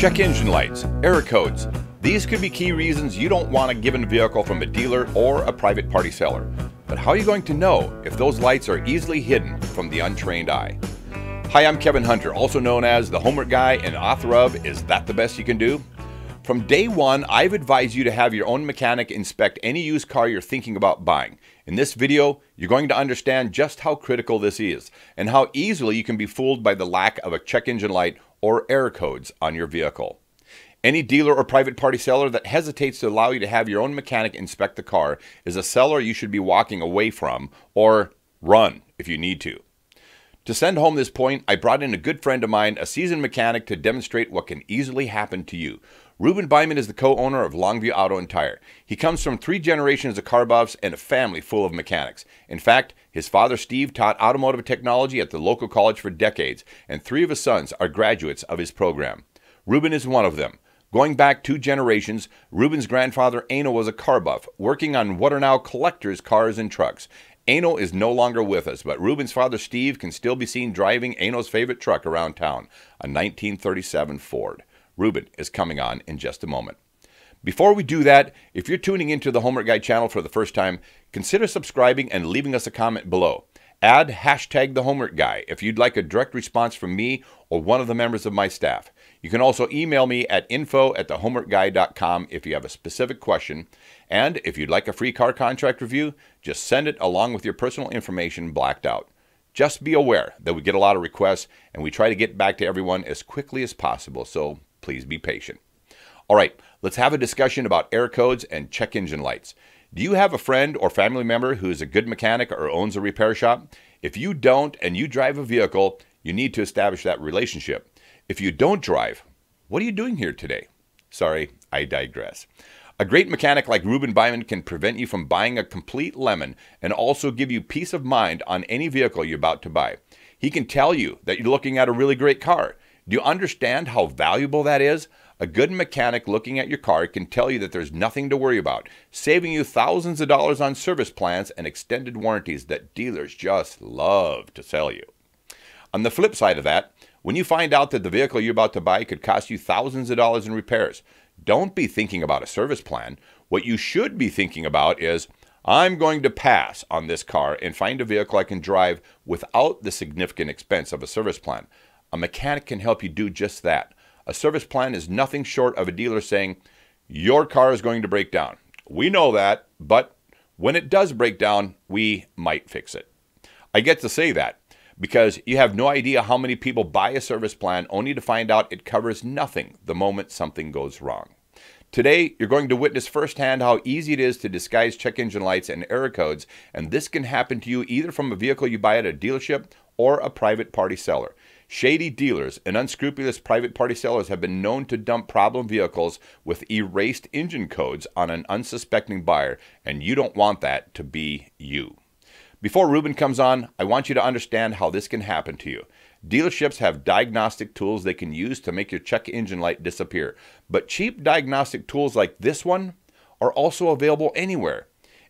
Check engine lights, error codes. These could be key reasons you don't want a given vehicle from a dealer or a private party seller. But how are you going to know if those lights are easily hidden from the untrained eye? Hi, I'm Kevin Hunter, also known as the Homework Guy and author of Is That the Best You Can Do? From day one, I've advised you to have your own mechanic inspect any used car you're thinking about buying. In this video, you're going to understand just how critical this is and how easily you can be fooled by the lack of a check engine light or error codes on your vehicle. Any dealer or private party seller that hesitates to allow you to have your own mechanic inspect the car is a seller you should be walking away from or run if you need to. To send home this point, I brought in a good friend of mine, a seasoned mechanic, to demonstrate what can easily happen to you. Ruben Byman is the co-owner of Longview Auto and Tire. He comes from three generations of car buffs and a family full of mechanics. In fact, his father Steve taught automotive technology at the local college for decades, and three of his sons are graduates of his program. Ruben is one of them. Going back two generations, Ruben's grandfather Eno was a car buff, working on what are now collectors' cars and trucks. Eno is no longer with us, but Ruben's father Steve can still be seen driving Eno's favorite truck around town, a 1937 Ford. Ruben is coming on in just a moment. Before we do that, if you're tuning into the Homework Guy channel for the first time, consider subscribing and leaving us a comment below. Add hashtag the homework guy if you'd like a direct response from me or one of the members of my staff. You can also email me at info at thehomeworkguy.com if you have a specific question. And if you'd like a free car contract review, just send it along with your personal information blacked out. Just be aware that we get a lot of requests and we try to get back to everyone as quickly as possible, so please be patient. All right, let's have a discussion about error codes and check engine lights. Do you have a friend or family member who is a good mechanic or owns a repair shop? If you don't and you drive a vehicle, you need to establish that relationship. If you don't drive, what are you doing here today? Sorry, I digress. A great mechanic like Ruben Byman can prevent you from buying a complete lemon and also give you peace of mind on any vehicle you're about to buy. He can tell you that you're looking at a really great car. Do you understand how valuable that is? A good mechanic looking at your car can tell you that there's nothing to worry about, saving you thousands of dollars on service plans and extended warranties that dealers just love to sell you. On the flip side of that, when you find out that the vehicle you're about to buy could cost you thousands of dollars in repairs, don't be thinking about a service plan. What you should be thinking about is, I'm going to pass on this car and find a vehicle I can drive without the significant expense of a service plan. A mechanic can help you do just that. A service plan is nothing short of a dealer saying, Your car is going to break down. We know that, but when it does break down, we might fix it. I get to say that because you have no idea how many people buy a service plan only to find out it covers nothing the moment something goes wrong. Today, you're going to witness firsthand how easy it is to disguise check engine lights and error codes, and this can happen to you either from a vehicle you buy at a dealership or a private party seller. Shady dealers and unscrupulous private party sellers have been known to dump problem vehicles with erased engine codes on an unsuspecting buyer, and you don't want that to be you. Before Ruben comes on, I want you to understand how this can happen to you. Dealerships have diagnostic tools they can use to make your check engine light disappear, but cheap diagnostic tools like this one are also available anywhere.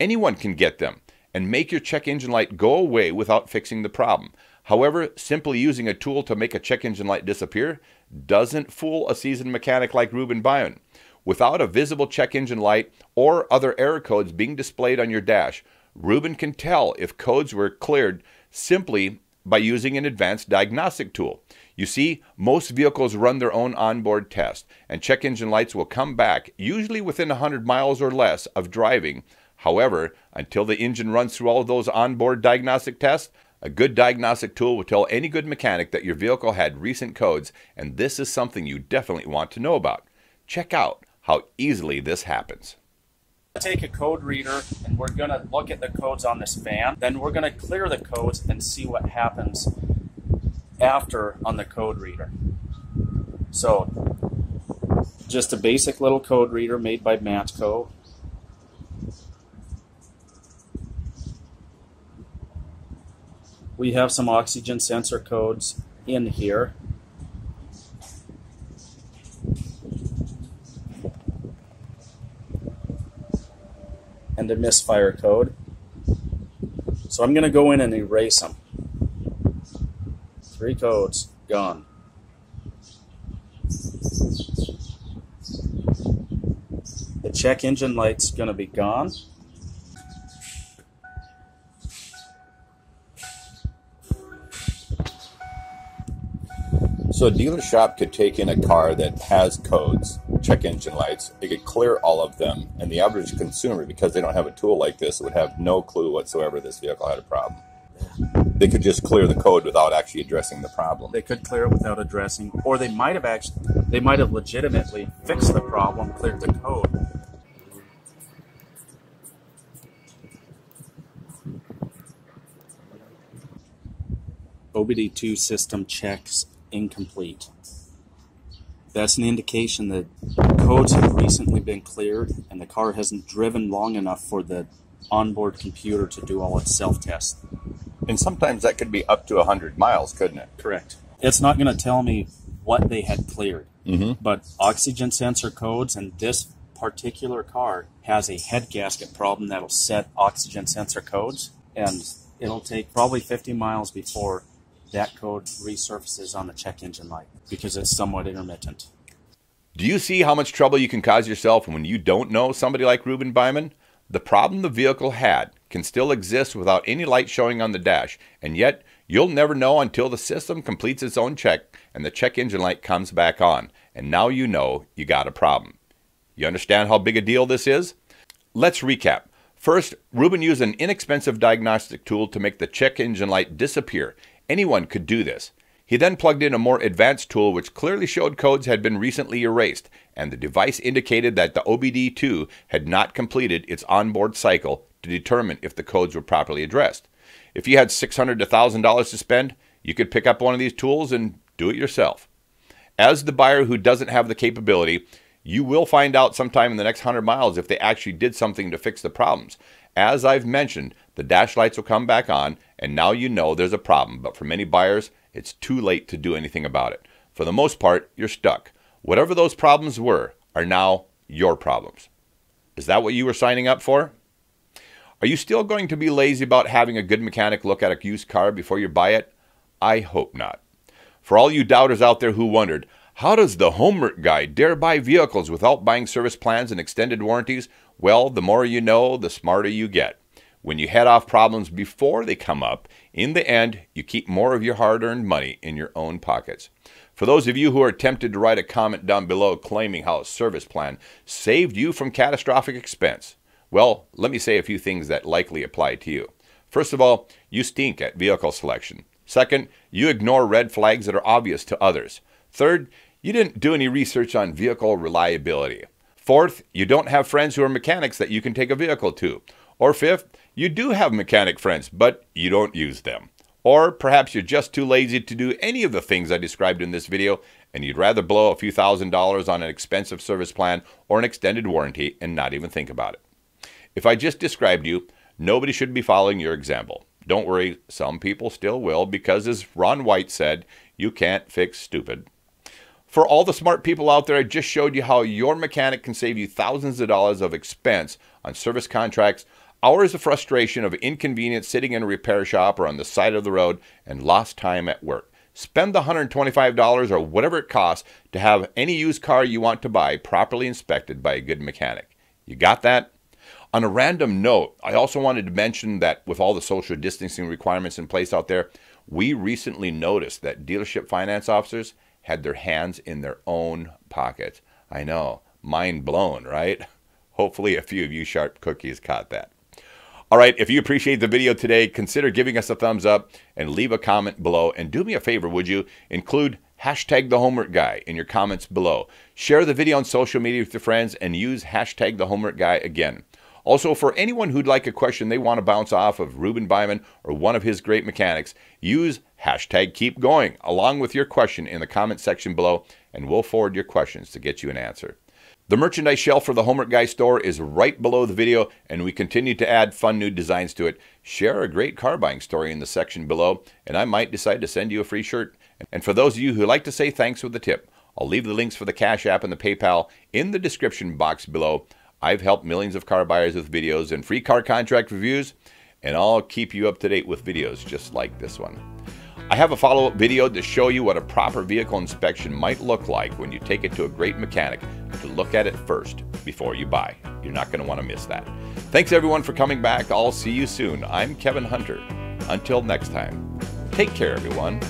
Anyone can get them and make your check engine light go away without fixing the problem. However, simply using a tool to make a check engine light disappear doesn't fool a seasoned mechanic like Ruben Byman. Without a visible check engine light or other error codes being displayed on your dash, Ruben can tell if codes were cleared simply by using an advanced diagnostic tool. You see, most vehicles run their own onboard test, and check engine lights will come back, usually within 100 miles or less of driving. However, until the engine runs through all of those onboard diagnostic tests, a good diagnostic tool will tell any good mechanic that your vehicle had recent codes, and this is something you definitely want to know about. Check out how easily this happens. Take a code reader and we're going to look at the codes on this van. Then we're going to clear the codes and see what happens after on the code reader. So, just a basic little code reader made by Matco. We have some oxygen sensor codes in here. And a misfire code. So I'm going to go in and erase them. Three codes, gone. The check engine light's going to be gone. So a dealer shop could take in a car that has codes, check engine lights, they could clear all of them, and the average consumer, because they don't have a tool like this, would have no clue whatsoever this vehicle had a problem. They could just clear the code without actually addressing the problem. They could clear it without addressing, or they might have actually, they might have legitimately fixed the problem, cleared the code. OBD2 system checks incomplete. That's an indication that codes have recently been cleared and the car hasn't driven long enough for the onboard computer to do all its self tests. And sometimes that could be up to 100 miles, couldn't it? Correct. It's not going to tell me what they had cleared, Mhm. but oxygen sensor codes and this particular car has a head gasket problem that'll set oxygen sensor codes, and it'll take probably 50 miles before that code resurfaces on the check engine light because it's somewhat intermittent. Do you see how much trouble you can cause yourself when you don't know somebody like Ruben Byman? The problem the vehicle had can still exist without any light showing on the dash, and yet you'll never know until the system completes its own check and the check engine light comes back on, and now you know you got a problem. You understand how big a deal this is? Let's recap. First, Ruben used an inexpensive diagnostic tool to make the check engine light disappear. Anyone could do this. He then plugged in a more advanced tool which clearly showed codes had been recently erased, and the device indicated that the OBD2 had not completed its onboard cycle to determine if the codes were properly addressed. If you had 600 to $1,000 to spend, you could pick up one of these tools and do it yourself. As the buyer who doesn't have the capability, you will find out sometime in the next 100 miles if they actually did something to fix the problems. As I've mentioned, the dash lights will come back on, and now you know there's a problem. But for many buyers, it's too late to do anything about it. For the most part, you're stuck. Whatever those problems were are now your problems. Is that what you were signing up for? Are you still going to be lazy about having a good mechanic look at a used car before you buy it? I hope not. For all you doubters out there who wondered, how does the homework guy dare buy vehicles without buying service plans and extended warranties? Well, the more you know, the smarter you get. When you head off problems before they come up, in the end, you keep more of your hard earned money in your own pockets. For those of you who are tempted to write a comment down below claiming how a service plan saved you from catastrophic expense, well, let me say a few things that likely apply to you. First of all, you stink at vehicle selection. Second, you ignore red flags that are obvious to others. Third, you didn't do any research on vehicle reliability. Fourth, you don't have friends who are mechanics that you can take a vehicle to. Or fifth, you do have mechanic friends, but you don't use them. Or perhaps you're just too lazy to do any of the things I described in this video and you'd rather blow a few thousand dollars on an expensive service plan or an extended warranty and not even think about it. If I just described you, nobody should be following your example. Don't worry, some people still will because, as Ron White said, you can't fix stupid. For all the smart people out there, I just showed you how your mechanic can save you thousands of dollars of expense on service contracts, hours of frustration of inconvenience sitting in a repair shop or on the side of the road, and lost time at work. Spend the $125 or whatever it costs to have any used car you want to buy properly inspected by a good mechanic. You got that? On a random note, I also wanted to mention that with all the social distancing requirements in place out there, we recently noticed that dealership finance officers had their hands in their own pockets. I know, mind blown, right? Hopefully, a few of you sharp cookies caught that. All right, if you appreciate the video today, consider giving us a thumbs up and leave a comment below. And do me a favor, would you? Include hashtag the homework guy in your comments below. Share the video on social media with your friends and use hashtag the homework guy again. Also, for anyone who'd like a question they want to bounce off of Ruben Byman or one of his great mechanics, use hashtag keep going along with your question in the comment section below, and we'll forward your questions to get you an answer. The merchandise shelf for the Homework Guy store is right below the video, and we continue to add fun new designs to it. Share a great car buying story in the section below, and I might decide to send you a free shirt. And for those of you who like to say thanks with a tip, I'll leave the links for the Cash App and the PayPal in the description box below. I've helped millions of car buyers with videos and free car contract reviews, and I'll keep you up to date with videos just like this one. I have a follow up video to show you what a proper vehicle inspection might look like when you take it to a great mechanic to look at it first before you buy. You're not going to want to miss that. Thanks everyone for coming back. I'll see you soon. I'm Kevin Hunter. Until next time, take care, everyone.